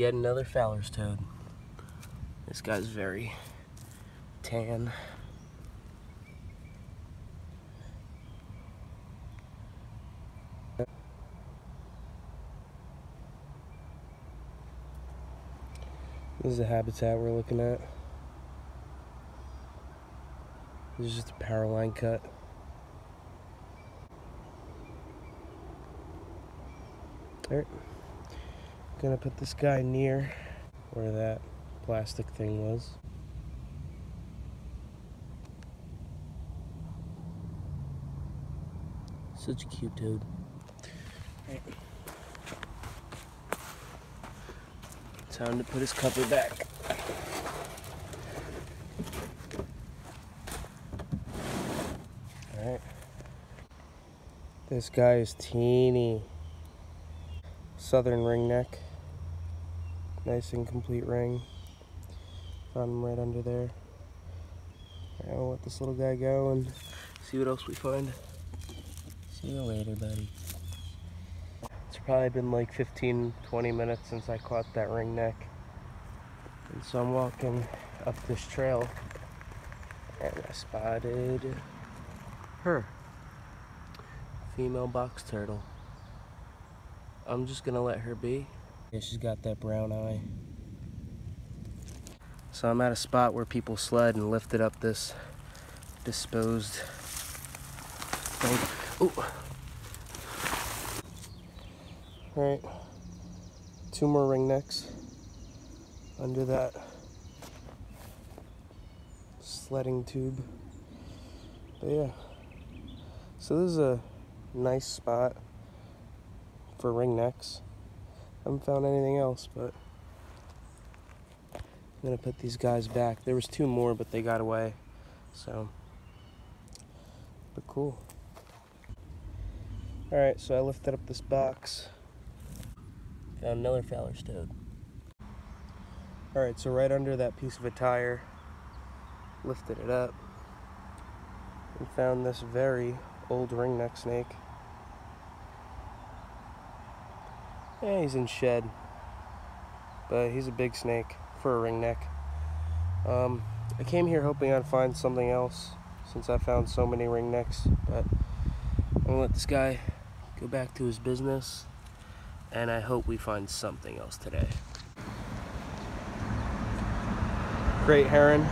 Yet another Fowler's toad. This guy's very tan. This is the habitat we're looking at. This is just a power line cut. Alright. Gonna put this guy near where that plastic thing was. Such a cute dude. Right. Time to put his cover back. Alright. This guy is teeny. Southern ringneck. Nice and complete ring. Found him right under there. I'll let this little guy go and see what else we find. See you later, buddy. It's probably been like 15, 20 minutes since I caught that ringneck. And so I'm walking up this trail and I spotted her. Female box turtle. I'm just gonna let her be. Yeah, she's got that brown eye. So I'm at a spot where people sled and lifted up this disposed thing. Ooh. Alright. Two more ring necks under that sledding tube. But yeah. So this is a nice spot for ringnecks. Haven't found anything else, but I'm gonna put these guys back. There was two more, but they got away. So, but cool. All right, so I lifted up this box. Found another Fowler's toad. All right, so right under that piece of a tire, lifted it up and found this very old ringneck snake. Yeah, he's in shed, but he's a big snake for a ringneck. Um, I came here hoping I'd find something else since I found so many ringnecks, but I'm gonna let this guy go back to his business, and I hope we find something else today. Great heron.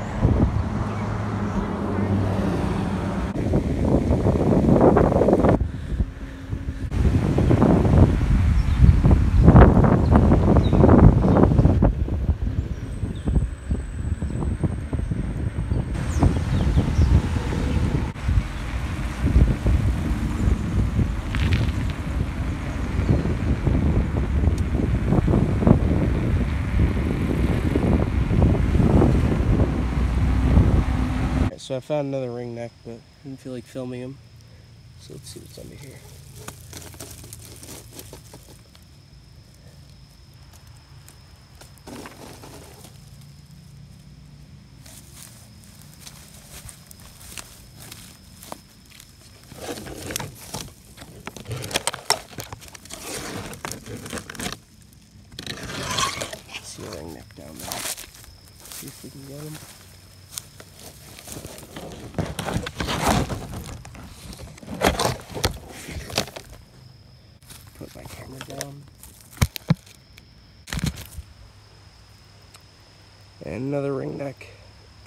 So I found another ring neck, but didn't feel like filming him. So let's see what's under here. See a ringneck down there. See if we can get him. Put my camera down. And another ringneck.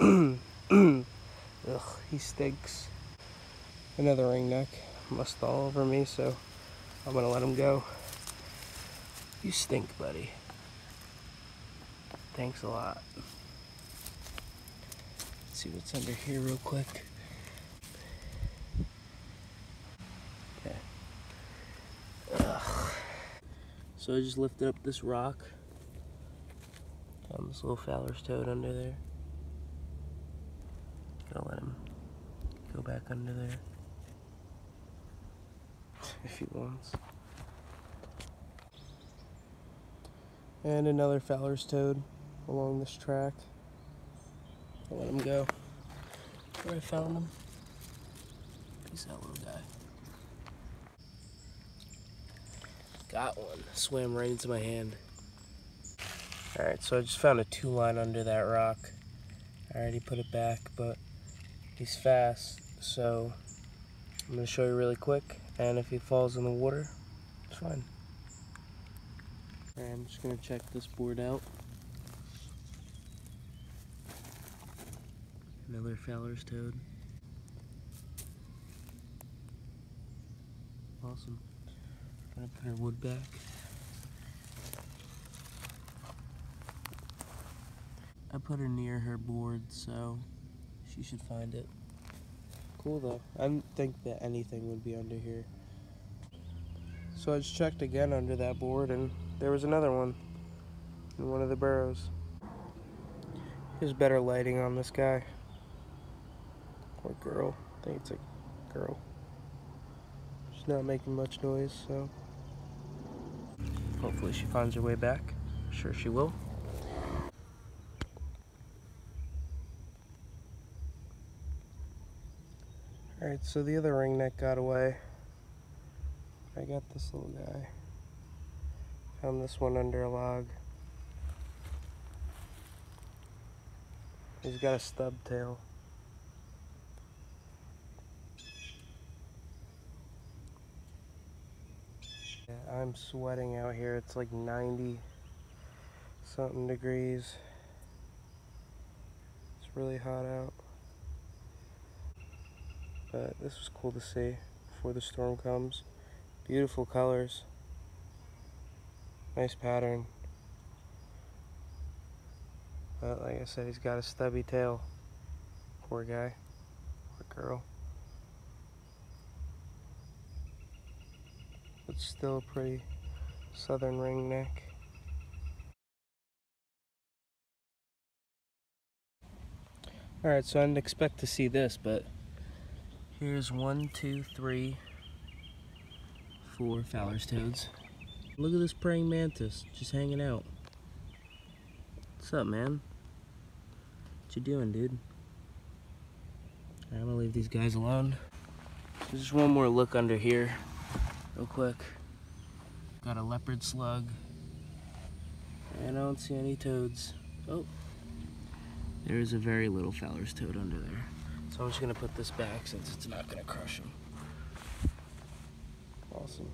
Ugh, he stinks. Another ringneck. Must all over me, so I'm gonna let him go. You stink, buddy. Thanks a lot. See what's under here real quick. Okay. Ugh. So I just lifted up this rock. Found this little Fowler's toad under there. Gonna let him go back under there. if he wants. And another Fowler's toad along this track. I'll let him go. Where I found him. Peace out, little guy. Got one. Swam right into my hand. Alright, so I just found a two line under that rock. I already put it back, but he's fast, so I'm going to show you really quick. And if he falls in the water, it's fine. Alright, I'm just going to check this board out. Another Fowler's toad. Awesome. Gonna put her wood back. I put her near her board, so she should find it. Cool though. I didn't think that anything would be under here. So I just checked again under that board and there was another one in one of the burrows. There's better lighting on this guy. Girl. I think it's a girl. She's not making much noise, so hopefully she finds her way back. Sure she will. Alright, so the other ringneck got away. I got this little guy. Found this one under a log. He's got a stub tail. Yeah, I'm sweating out here. It's like 90 something degrees. It's really hot out. But this was cool to see before the storm comes. Beautiful colors. Nice pattern. But like I said, he's got a stubby tail. Poor guy. Poor girl. But still a pretty southern ring neck. Alright, so I didn't expect to see this, but here's one, two, three, four Fowler's toads. Look at this praying mantis just hanging out. What's up, man? What you doing, dude? I'm gonna leave these guys alone. Just one more look under here, real quick. Got a leopard slug. And I don't see any toads. Oh, there is a very little Fowler's toad under there. So I'm just gonna put this back since it's not gonna crush him. Awesome.